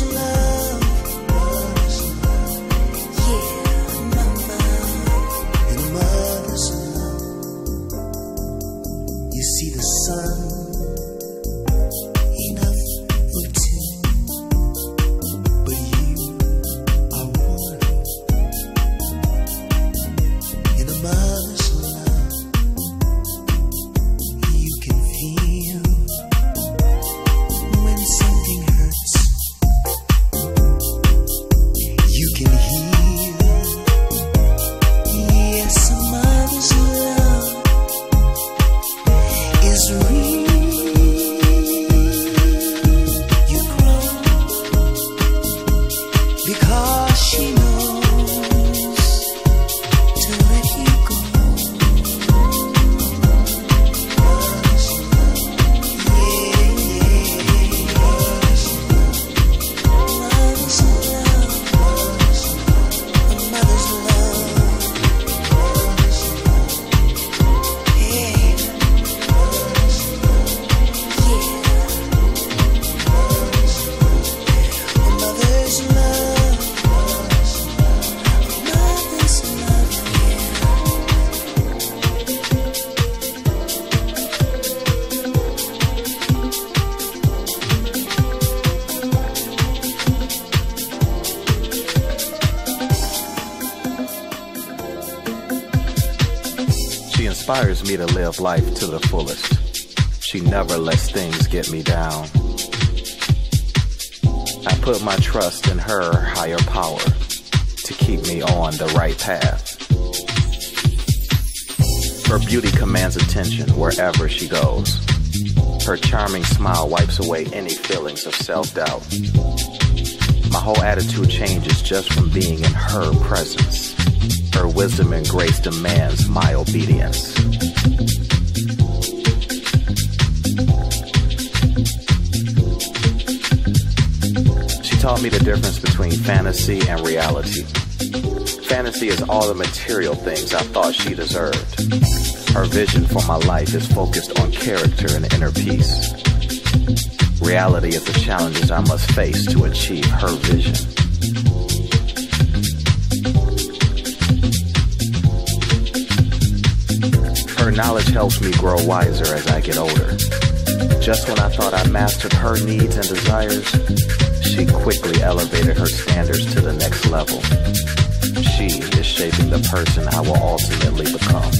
Close. Me to live life to the fullest. She never lets things get me down. I put my trust in her higher power to keep me on the right path. Her beauty commands attention wherever she goes. Her charming smile wipes away any feelings of self doubt. My whole attitude changes just from being in her presence. Her wisdom and grace demands my obedience. She taught me the difference between fantasy and reality. Fantasy is all the material things I thought she deserved. Her vision for my life is focused on character and inner peace. Reality is the challenges I must face to achieve her vision. Knowledge helps me grow wiser as I get older. Just when I thought I mastered her needs and desires, she quickly elevated her standards to the next level. She is shaping the person I will ultimately become.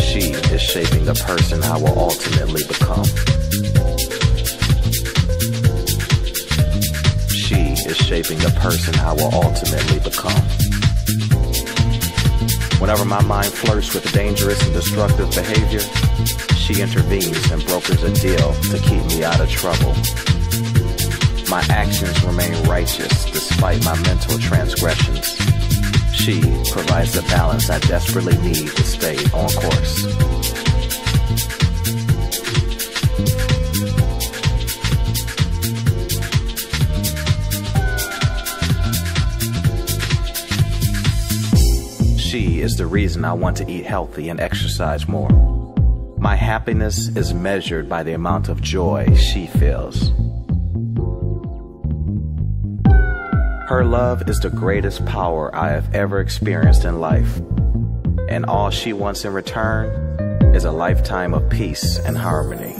She is shaping the person I will ultimately become. She is shaping the person I will ultimately become. Whenever my mind flirts with dangerous and destructive behavior, she intervenes and brokers a deal to keep me out of trouble. My actions remain righteous despite my mental transgressions. She provides the balance I desperately need to stay on course. Is the reason I want to eat healthy and exercise more. My happiness is measured by the amount of joy she feels. Her love is the greatest power I have ever experienced in life, and all she wants in return is a lifetime of peace and harmony.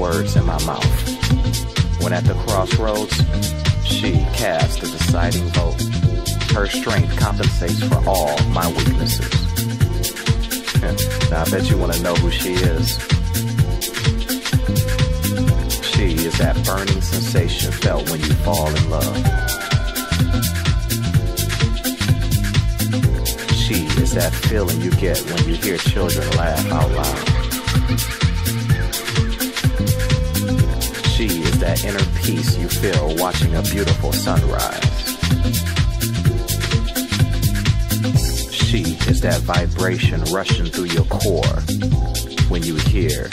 Words in my mouth. When at the crossroads, she casts the deciding vote. Her strength compensates for all my weaknesses. Now I bet you want to know who she is. She is that burning sensation felt when you fall in love. She is that feeling you get when you hear children laugh out loud. That inner peace you feel watching a beautiful sunrise. She is that vibration rushing through your core when you hear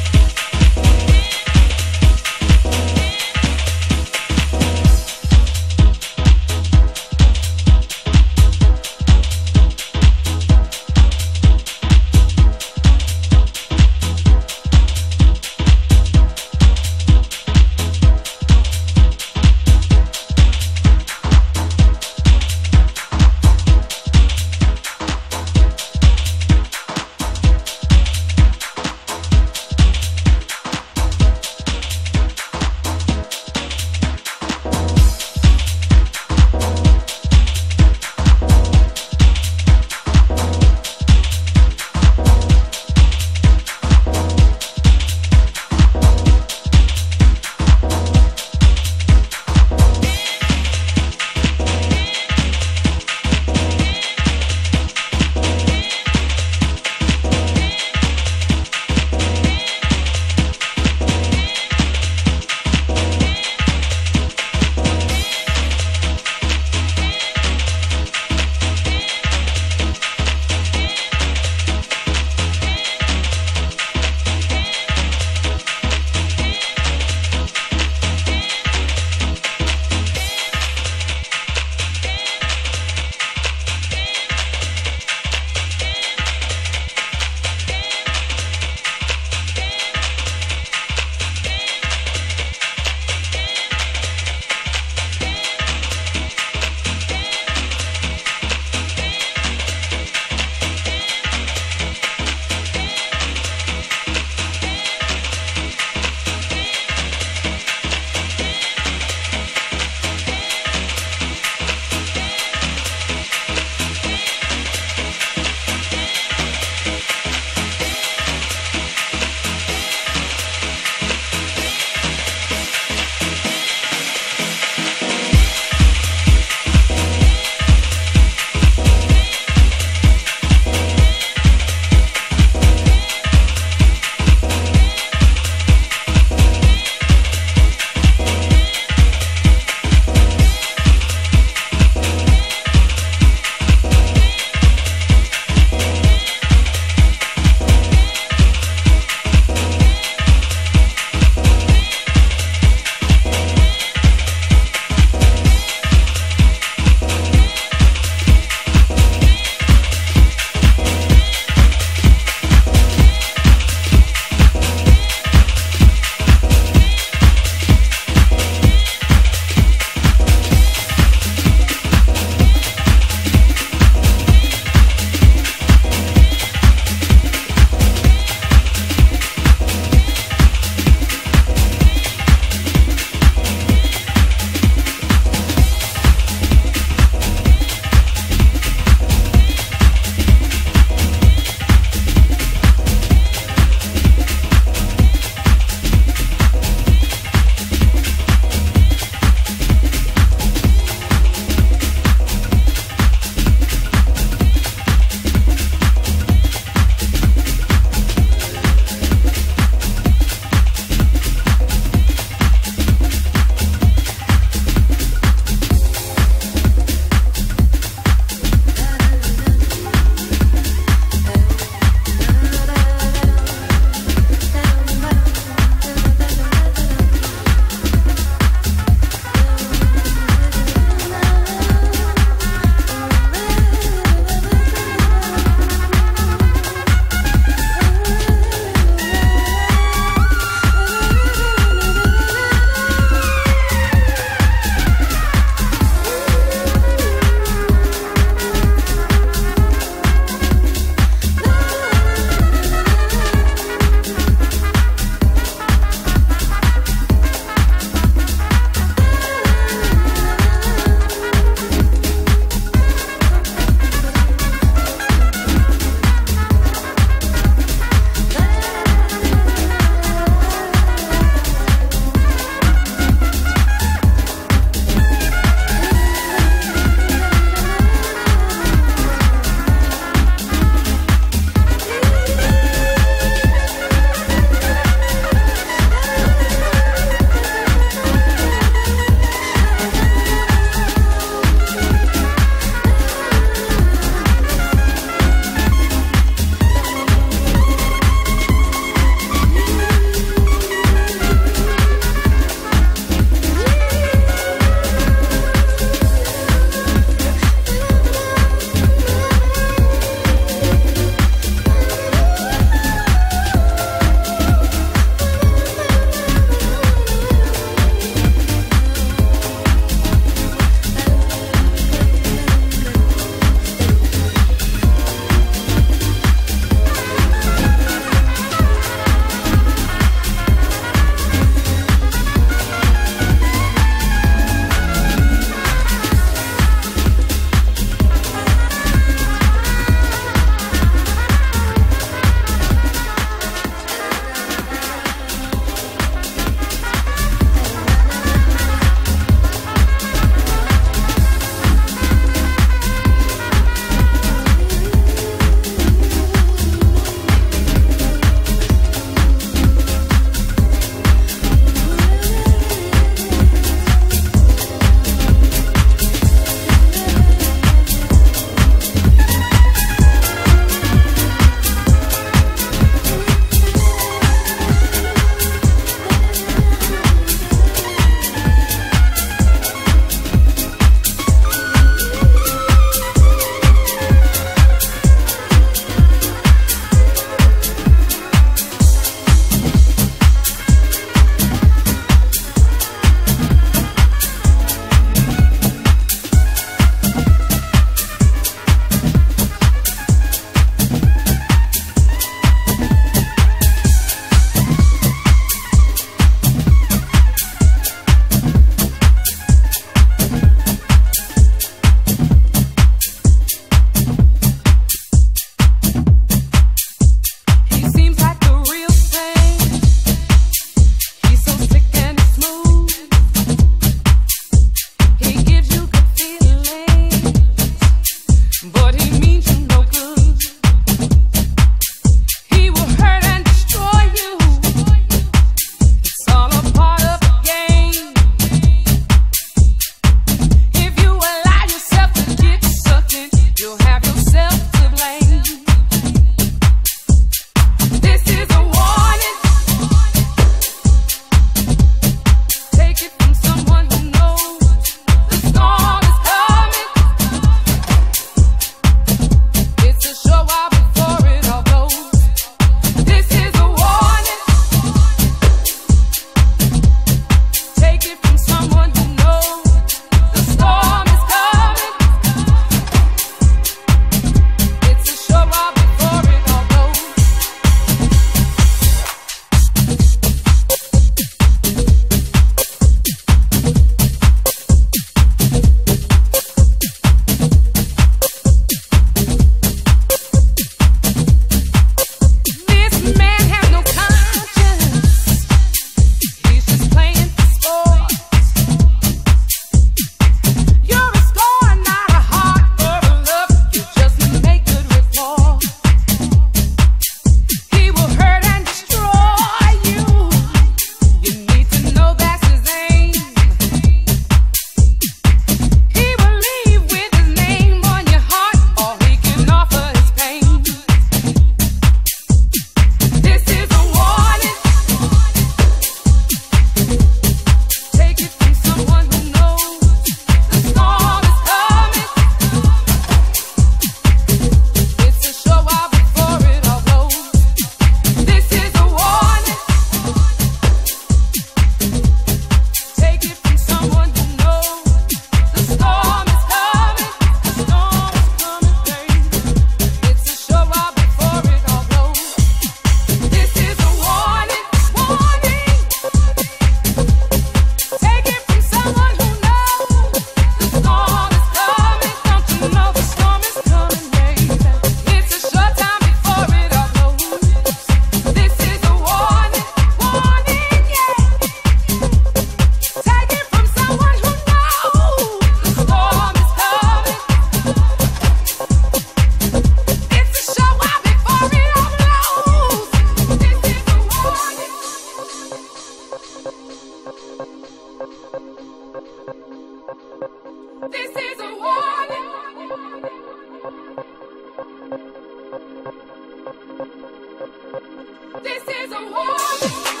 this a war.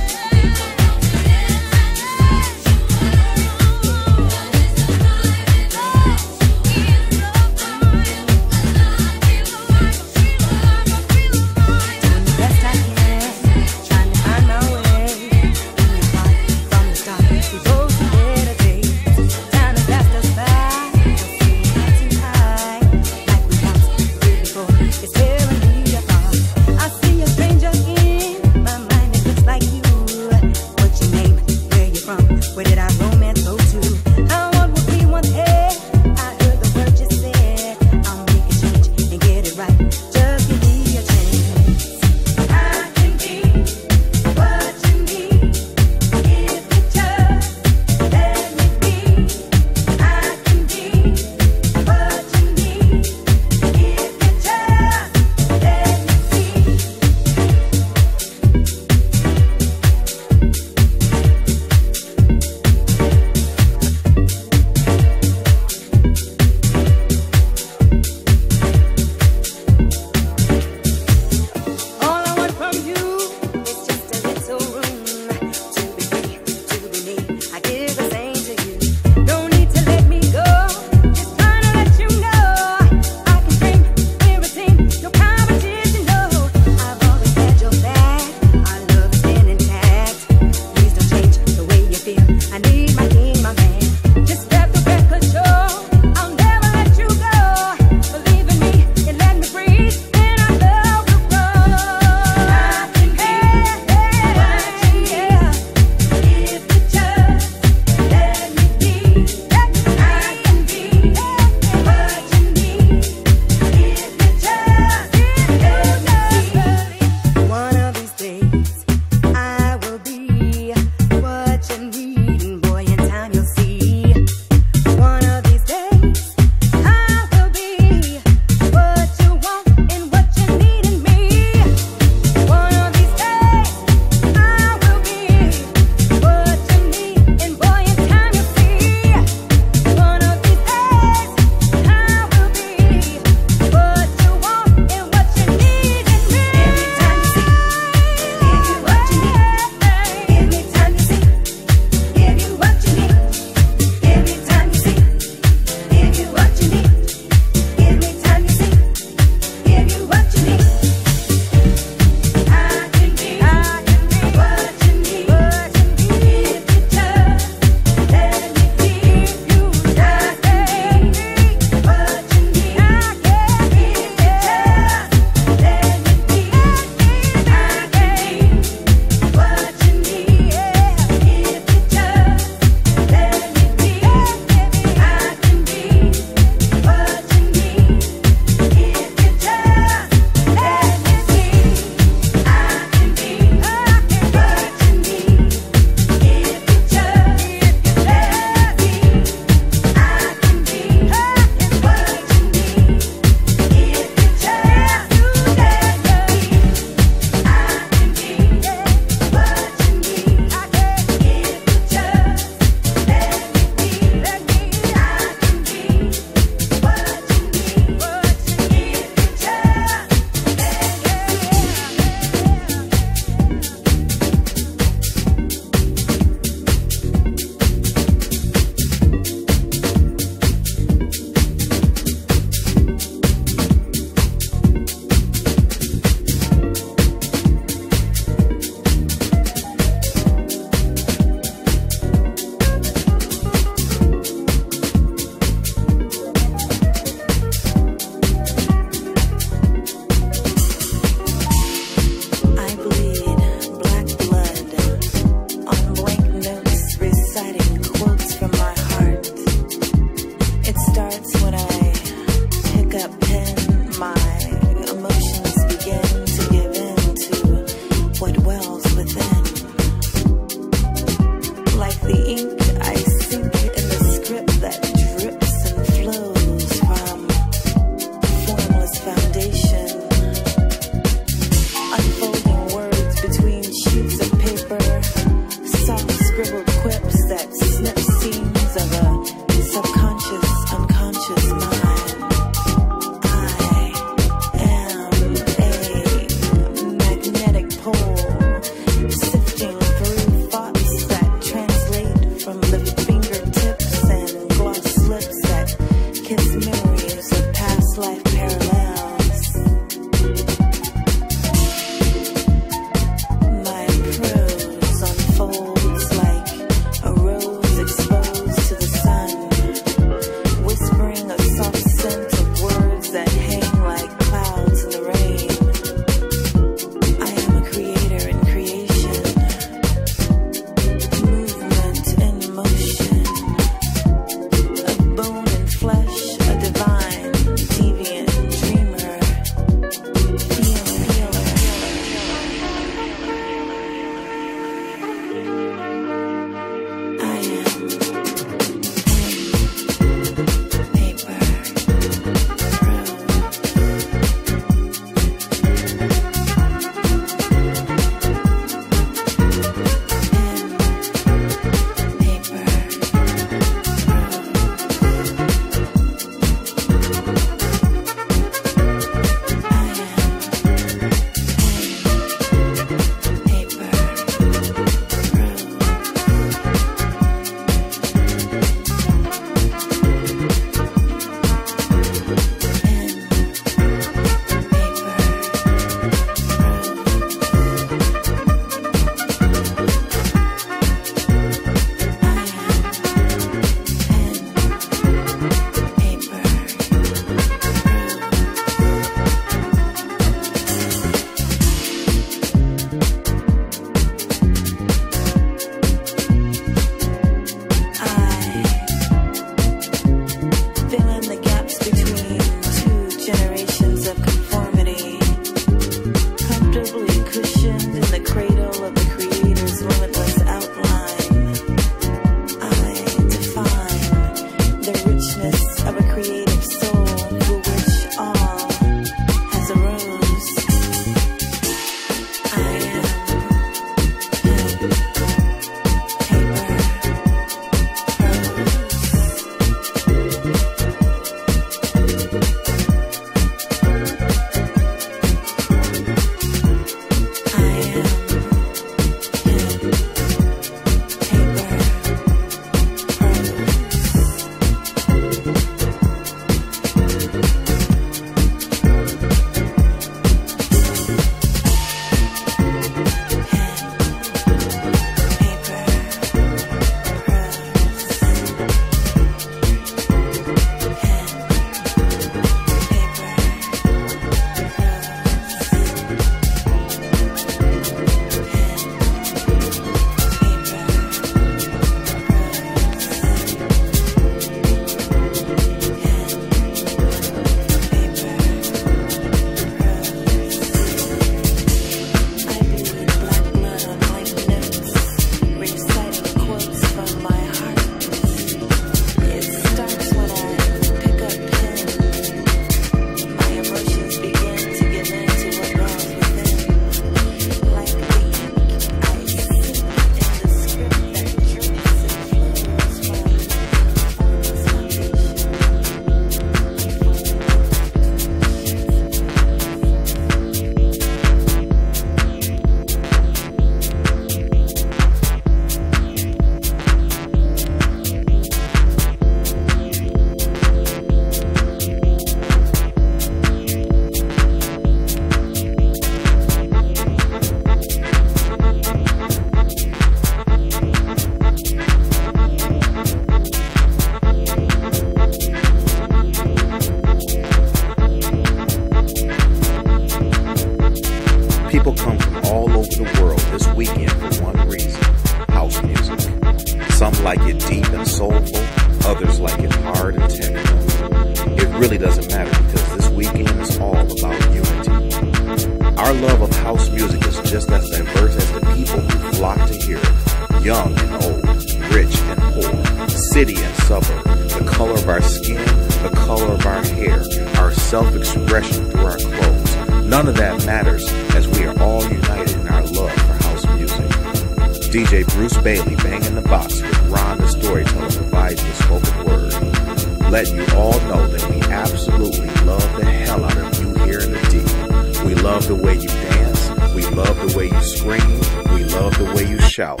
Letting you all know that we absolutely love the hell out of you here in the D. We love the way you dance. We love the way you scream. We love the way you shout.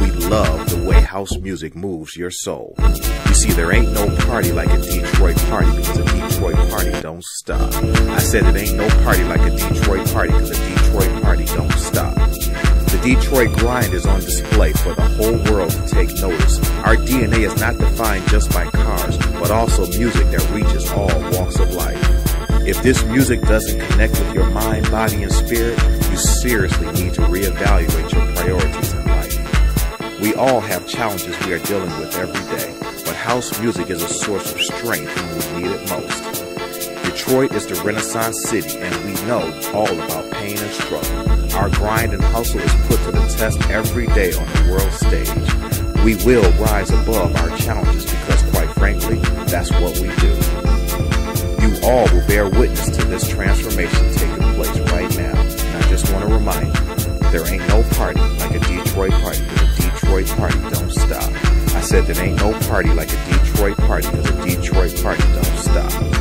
We love the way house music moves your soul. You see, there ain't no party like a Detroit party because a Detroit party don't stop. I said it ain't no party like a Detroit party because a Detroit party don't stop. Detroit grind is on display for the whole world to take notice. Our DNA is not defined just by cars, but also music that reaches all walks of life. If this music doesn't connect with your mind, body, and spirit, you seriously need to reevaluate your priorities in life. We all have challenges we are dealing with every day, but house music is a source of strength when we need it most. Detroit is the Renaissance city, and we know all about pain and struggle. Our grind and hustle is put to the test every day on the world stage. We will rise above our challenges because, quite frankly, that's what we do. You all will bear witness to this transformation taking place right now. And I just want to remind you, there ain't no party like a Detroit party because a Detroit party don't stop. I said there ain't no party like a Detroit party because a Detroit party don't stop.